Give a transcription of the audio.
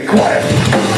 Very quiet.